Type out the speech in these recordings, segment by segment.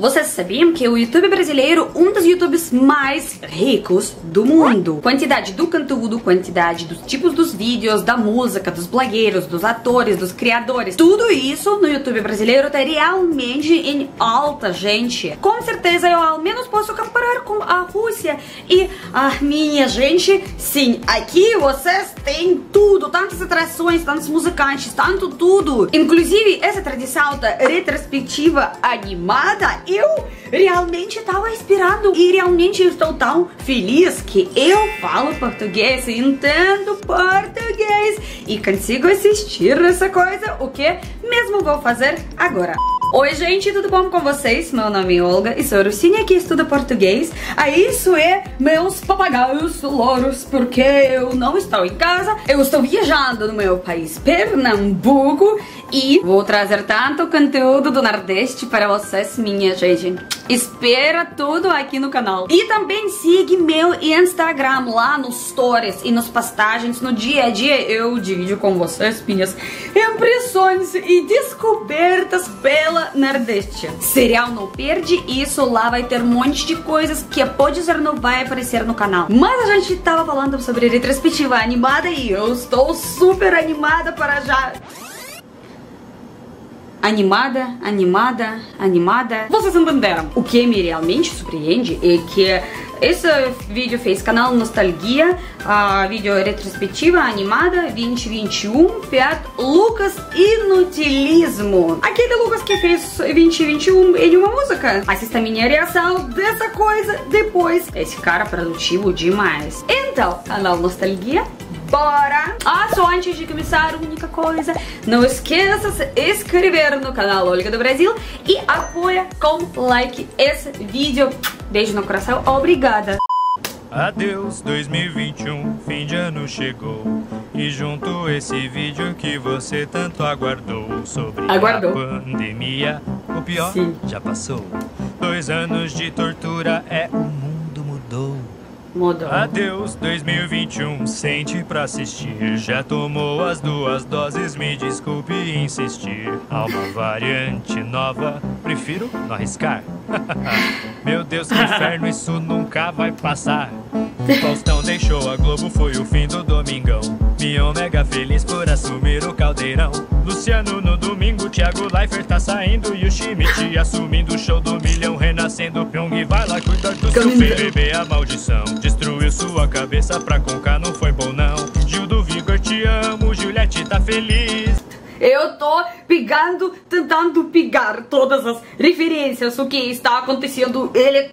Vocês sabiam que o YouTube brasileiro um dos YouTubes mais ricos do mundo? Quantidade do conteúdo, quantidade dos tipos dos vídeos, da música, dos blogueiros, dos atores, dos criadores. Tudo isso no YouTube brasileiro tá realmente em alta, gente. Com certeza eu ao menos posso comparar com a Rússia e a minha gente. Sim, aqui vocês têm tudo, tantas atrações, tantos musicantes, tanto tudo. Inclusive essa tradição da retrospectiva animada eu realmente estava esperando e realmente estou tão feliz que eu falo português, entendo português e consigo assistir essa coisa, o que mesmo vou fazer agora. Oi gente, tudo bom com vocês? Meu nome é Olga e sou Rucinha que estuda português. A isso é meus papagaios louros, porque eu não estou em casa, eu estou viajando no meu país, Pernambuco, e vou trazer tanto conteúdo do Nordeste para vocês, minha gente. Espera tudo aqui no canal. E também siga meu Instagram lá nos stories e nas postagens. No dia a dia eu divido com vocês minhas impressões e descobertas pela Nordeste. Serial não perde isso, lá vai ter um monte de coisas que pode ser não vai aparecer no canal. Mas a gente tava falando sobre retrospectiva animada e eu estou super animada para já animada, animada, animada. Vocês entenderam? O que me realmente surpreende é que esse vídeo fez canal Nostalgia, a vídeo retrospectiva animada 2021, Fiat Lucas Inutilismo. Aquele Lucas que fez 2021 em uma música. Assista minha reação dessa coisa depois. Esse cara produtivo demais. Então, canal Nostalgia bora! Ah, só antes de começar, única coisa, não esqueça de inscrever no canal Olga do Brasil e apoia com like esse vídeo. Beijo no coração, obrigada! Adeus 2021, fim de ano chegou E junto esse vídeo que você tanto aguardou Sobre Aguardou. a pandemia, o pior Sim. já passou Dois anos de tortura, é o mundo mudou Adeus 2021, sente pra assistir. Já tomou as duas doses, me desculpe insistir. Há uma variante nova, prefiro não arriscar Meu Deus, que inferno, isso nunca vai passar. Faustão deixou a Globo, foi o fim do Domingão. Mion mega feliz por assumir o caldeirão. Luciano no domingo, Thiago Leifert tá saindo. E o Schmidt assumindo o show do milhão Renascendo, Pyong. Vai lá cuidar do seu Caminho. BBB, a maldição. Destruiu sua cabeça pra concar, não foi bom não. Gil do Vigor, te amo, Juliette tá feliz Eu tô pegando, tentando pegar todas as referências, o que está acontecendo. Ele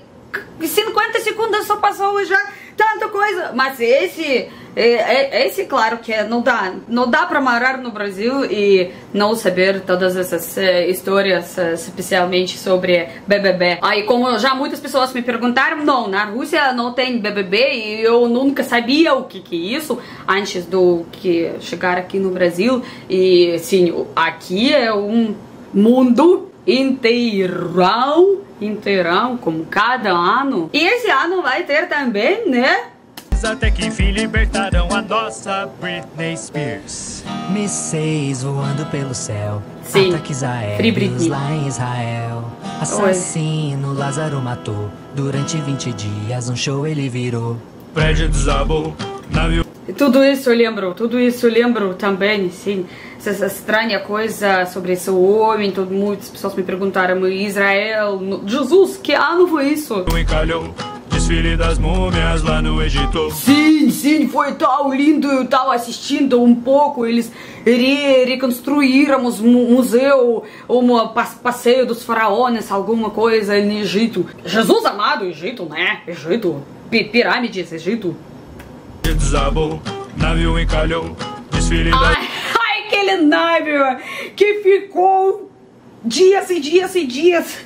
50 segundos só passou e já tanta coisa. Mas esse, esse claro que não dá, não dá para morar no Brasil e não saber todas essas eh, histórias, eh, especialmente sobre BBB. Aí como já muitas pessoas me perguntaram, não, na Rússia não tem BBB e eu nunca sabia o que que é isso antes do que chegar aqui no Brasil. E sim, aqui é um mundo inteirão, inteirão, como cada ano. E esse ano vai ter também, né? Até que enfim libertaram a nossa Britney Spears Mísseis voando pelo céu. Sim. Ataques Free Britney. aéreos lá em Israel. Assassino Lázaro matou. Durante 20 dias um show ele virou. Prédio desabou, navio Tudo isso eu lembro, tudo isso eu lembro também, sim. Essa estranha coisa sobre esse homem, todo, muitas pessoas me perguntaram, Israel, no- Jesus, que ano foi isso? encalhou Desfile das múmias lá no Egito Sim, sim, foi tão lindo. Eu tava assistindo um pouco. Eles re reconstruíram mu- museu, um pas- passeio dos faraós, alguma coisa no Egito. Jesus amado, Egito, né? Egito. Pi- pirâmides, Egito. desabou, navio encalhou Desfile das Ai, ai, aquele navio que ficou dias e dias e dias.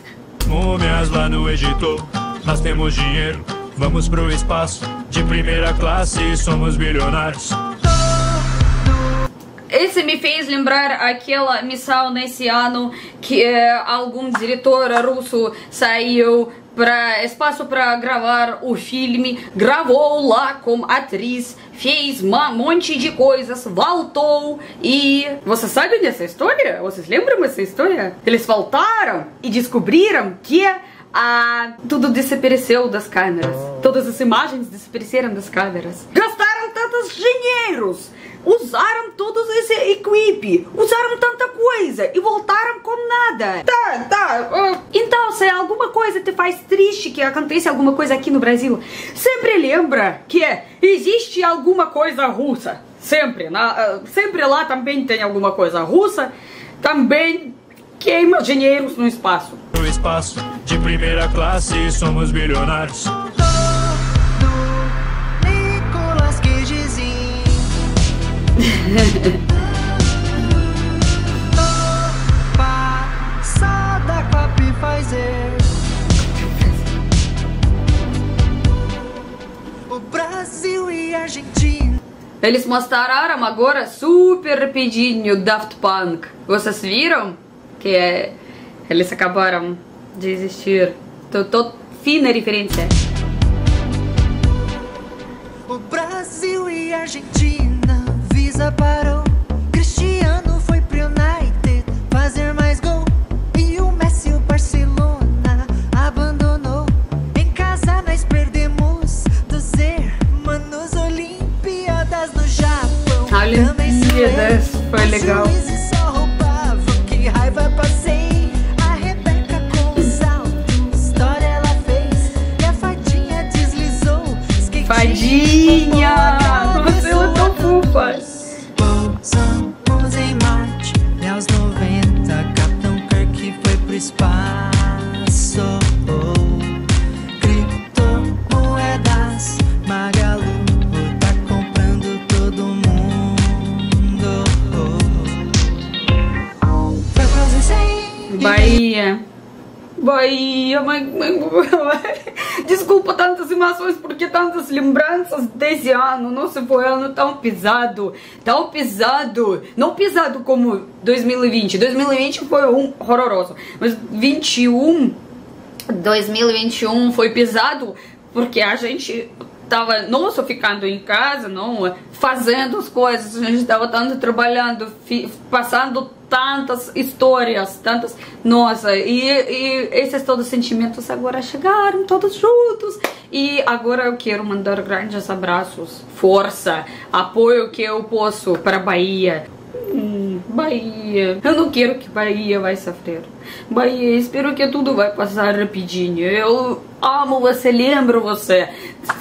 múmias lá no Egito Nós temos dinheiro, vamos pro espaço De primeira classe, somos bilionários Esse me fez lembrar aquela missão nesse ano que eh, algum diretor russo saiu para espaço para gravar o filme, gravou lá como atriz, fez um monte de coisas, voltou e você sabe dessa história? Vocês lembram dessa história? Eles voltaram e descobriram que ah, tudo desapareceu das câmeras. Todas as imagens desapareceram das câmeras. Gastaram tantos dinheiros, usaram todos esse equipe, usaram tanta coisa e voltaram com nada. Tá, tá. Uh. Então, se alguma coisa te faz triste que aconteça alguma coisa aqui no Brasil, sempre lembra que existe alguma coisa russa. Sempre, na, uh, sempre lá também tem alguma coisa russa, também queima dinheiros no espaço. Espaço de primeira classe somos bilionários. Nicolas Cagezinho. Passada com a Pfizer. O Brasil e a Argentina. Eles mostraram agora super rapidinho Daft Punk. Vocês viram? Que é, eles acabaram de existir. Tô, tô fina referência. O Brasil e a Argentina. Visa parou. Cristiano foi pro United fazer mais gol. E o Messi, o Barcelona, abandonou. Em casa nós perdemos dos hermanos Olimpíadas no Japão. A Olimpíadas foi legal. Desculpa tantas emoções, porque tantas lembranças desse ano. Nossa, foi um ano tão pesado, tão pesado. Não pesado como 2020. 2020 foi um horroroso. Mas 21, 2021 foi pesado porque a gente tava não só ficando em casa, não fazendo as coisas, a gente tava tanto trabalhando, passando tantas histórias, tantas, nossa, e, e esses todos sentimentos agora chegaram todos juntos e agora eu quero mandar grandes abraços, força, apoio que eu posso para Bahia. Hum, Bahia, eu não quero que Bahia vai sofrer. Bahia, espero que tudo vai passar rapidinho. Eu amo você, lembro você.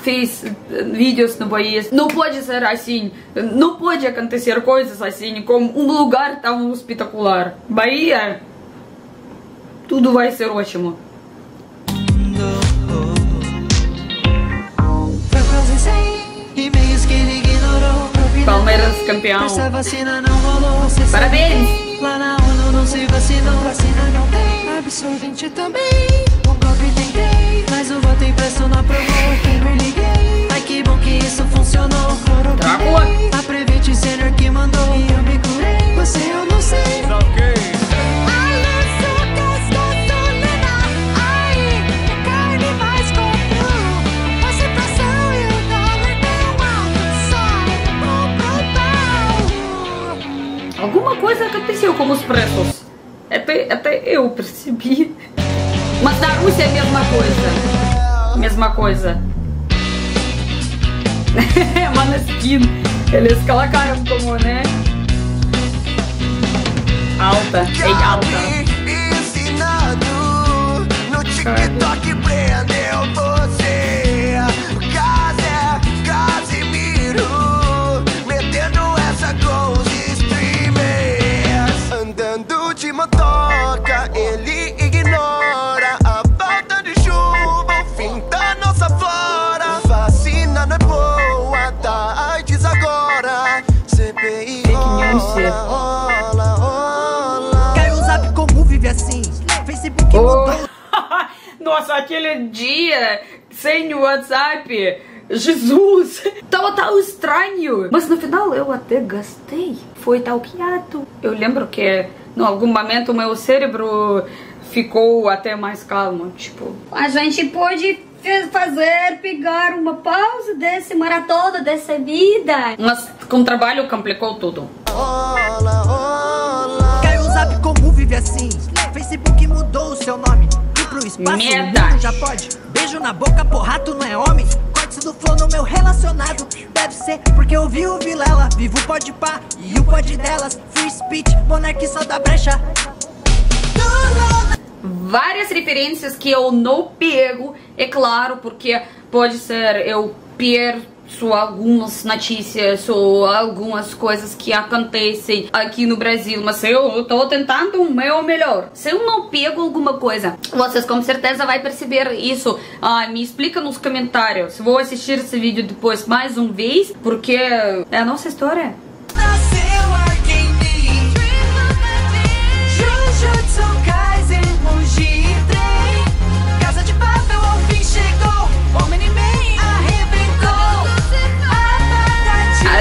Fez vídeos no Bahia. Não pode ser assim. Não pode acontecer coisas assim como um lugar tão espetacular. Bahia, tudo vai ser ótimo. Palmeiras campeão. Parabéns. Lá na ONU não se vacinou. Vacina não tem. Absorvente também. Um golpe tentei. Mas o voto impresso não aprovou. Primeiro liguei. Ai que bom que isso funcionou. Cloroquinei. A Prevent Senior que mandou. E eu me curei. Você eu não sei. Tá ok? Coisa aconteceu com os preços. Até, até eu percebi. Mas na Rússia é a mesma coisa. Mesma coisa. Maneskin. Eles colocaram como, né? Alta. Bem alta. ensinado Nossa, aquele dia sem o WhatsApp. Jesus! Tava tão estranho. Mas no final eu até gostei. Foi quieto. Eu lembro que em algum momento o meu cérebro ficou até mais calmo. Tipo, a gente pode fazer, pegar uma pausa desse maratona, dessa vida. Mas com o trabalho complicou tudo. Rola, rola. Caiu o zap como vive assim. Facebook mudou o seu nome. Meta. o mundo já pode. Beijo na boca, porra, tu não é homem. Cortes do flow no meu relacionado. Deve ser porque eu vi o Vilela. Vivo o pode pá e o pode delas. Free speech, monarque só da brecha. várias referências que eu não pego, é claro, porque pode ser eu perco algumas notícias ou algumas coisas que acontecem aqui no Brasil, mas eu tô tentando o meu melhor. Se eu não pego alguma coisa, vocês com certeza vai perceber isso. Ah, me explica nos comentários. Vou assistir esse vídeo depois mais uma vez, porque é a nossa história.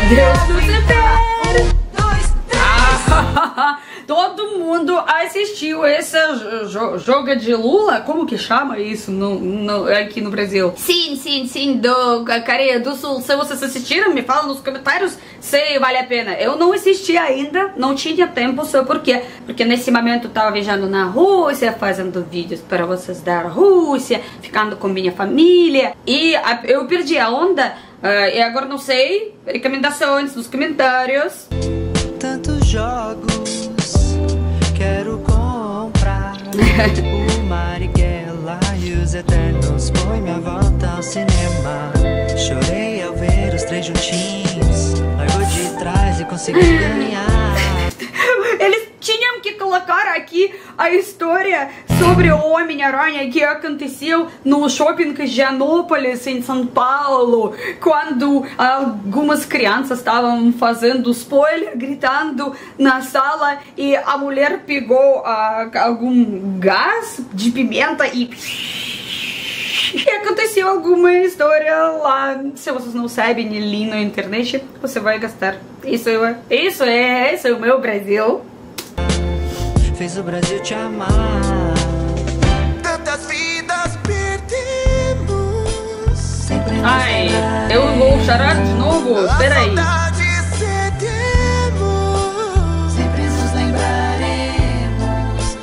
Lucifer. Um, dois, três. Todo mundo assistiu esse jo- jo- jogo de Lula? Como que chama isso no, no- aqui no Brasil? Sim, sim, sim, do Coreia do Sul. Se vocês assistiram, me fala nos comentários se vale a pena. Eu não assisti ainda, não tinha tempo, só porque porque nesse momento eu tava viajando na Rússia, fazendo vídeos para vocês da Rússia, ficando com minha família e eu perdi a onda. Ah, e agora não sei. Recomendações nos comentários. Tantos jogos quero comprar. o Marighella e os Eternos foi minha volta ao cinema. Chorei ao ver os três juntinhos. Largou de trás e conseguiu ganhar. Tinham que colocar aqui a história sobre o Homem-Aranha que aconteceu no shopping Higienópolis, em São Paulo, quando algumas crianças estavam fazendo spoiler, gritando na sala e a mulher pegou ah, algum gás de pimenta e. E aconteceu alguma história lá. Se vocês não sabem e li na internet, você vai gastar. Isso é, isso é, isso é o meu Brasil. Fez o Brasil te amar. Tantas vidas perdemos. Sempre nos Ai, eu vou chorar de novo. A Peraí. saudade cedemos. Sempre nos lembraremos.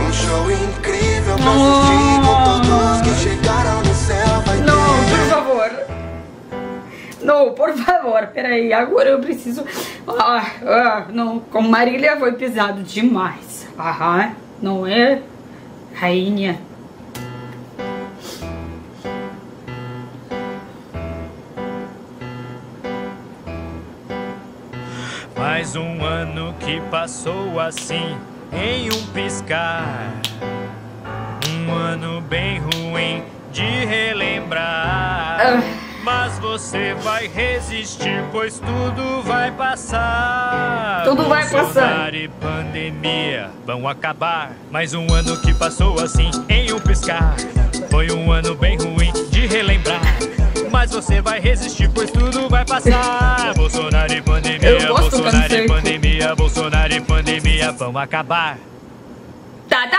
Um show incrível pra Não. assistir Não, por favor, peraí. Agora eu preciso. Ah, ah, não, com Marília foi pesado demais. Aham, não é? Rainha. Mais um ano que passou assim, em um piscar. Um ano bem ruim de relembrar. Ah. Mas você vai resistir, pois tudo vai passar. Tudo vai passar. Bolsonaro e pandemia vão acabar. Mais um ano que passou assim, em um piscar. Foi um ano bem ruim de relembrar. Mas você vai resistir, pois tudo vai passar. Bolsonaro e pandemia, Bolsonaro e pandemia, Bolsonaro e pandemia vão acabar.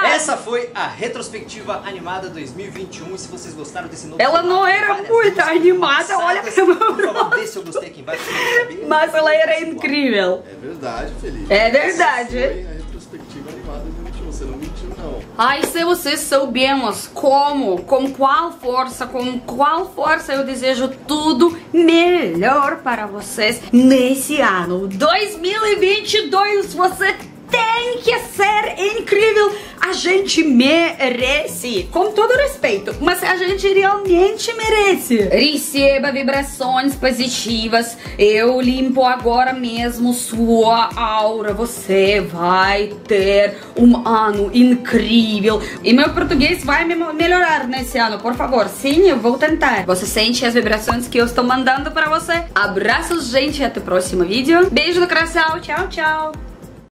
Essa foi a retrospectiva animada 2021. E se vocês gostaram desse novo Ela formato, não era muito animada, olha Por como- favor, deixe seu gostei aqui embaixo. pra eu. Mas ela era incrível. É verdade, Felipe. É verdade. Essa foi a retrospectiva animada de 2021. Você não mentiu, não. Ai, se vocês soubemos como, com qual força, com qual força eu desejo tudo melhor para vocês nesse ano 2022. Você tem que ser incrível. A gente merece, com todo respeito, mas a gente realmente merece. Receba vibrações positivas. Eu limpo agora mesmo sua aura. Você vai ter um ano incrível. E meu português vai me melhorar nesse ano, por favor. Sim, eu vou tentar. Você sente as vibrações que eu estou mandando para você? Abraços, gente, até o próximo vídeo. Beijo no coração. Tchau, tchau.